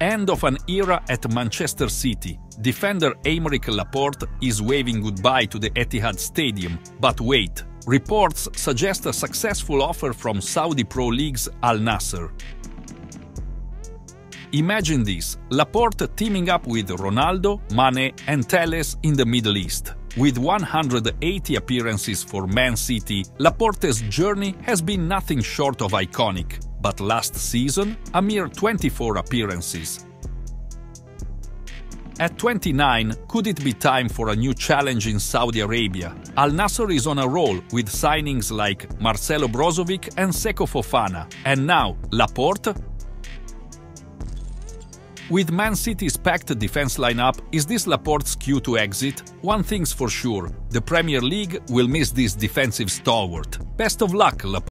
End of an era at Manchester City. Defender Aymeric Laporte is waving goodbye to the Etihad Stadium. But wait, reports suggest a successful offer from Saudi Pro League's Al Nassr. Imagine this, Laporte teaming up with Ronaldo, Mane and Telles in the Middle East. With 180 appearances for Man City, Laporte's journey has been nothing short of iconic, but last season, a mere 24 appearances. At 29, could it be time for a new challenge in Saudi Arabia? Al Nassr is on a roll with signings like Marcelo Brozovic and Seko Fofana. And now, Laporte with Man City's packed defense lineup, is this Laporte's cue to exit? One thing's for sure, the Premier League will miss this defensive stalwart. Best of luck, Laporte.